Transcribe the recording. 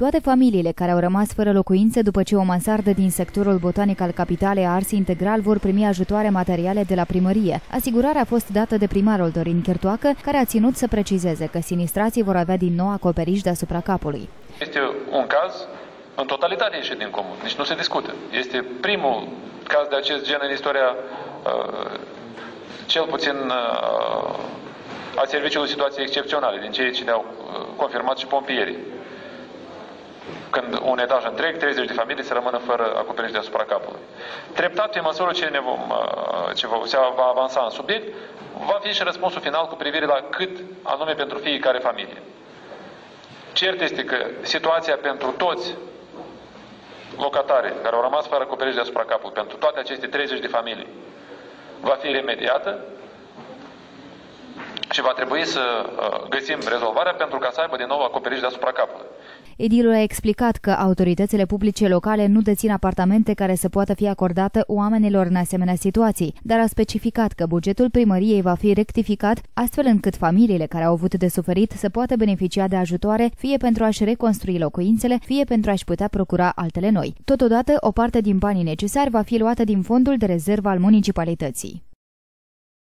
Toate familiile care au rămas fără locuințe după ce o mansardă din sectorul botanic al capitalei a ars integral vor primi ajutoare materiale de la primărie. Asigurarea a fost dată de primarul Dorin Chertoacă, care a ținut să precizeze că sinistrații vor avea din nou acoperiș deasupra capului. Este un caz în totalitate ieșit din comun, nici nu se discută. Este primul caz de acest gen în istoria uh, cel puțin uh, a serviciului situații excepționale, din ceea ce ne-au uh, confirmat și pompierii. Când un etaj întreg, 30 de familii se rămână fără acoperiș deasupra capului. Treptat, pe măsură ce, ne vom, uh, ce se va avansa în subiect, va fi și răspunsul final cu privire la cât anume pentru fiecare familie. Cert este că situația pentru toți locatare care au rămas fără acoperiș deasupra capului, pentru toate aceste 30 de familii, va fi remediată și va trebui să uh, găsim rezolvarea pentru ca să aibă din nou acoperiș deasupra capului. Edilul a explicat că autoritățile publice locale nu dețin apartamente care să poată fi acordate oamenilor în asemenea situații, dar a specificat că bugetul primăriei va fi rectificat astfel încât familiile care au avut de suferit să poată beneficia de ajutoare fie pentru a-și reconstrui locuințele, fie pentru a-și putea procura altele noi. Totodată, o parte din banii necesari va fi luată din fondul de rezervă al municipalității.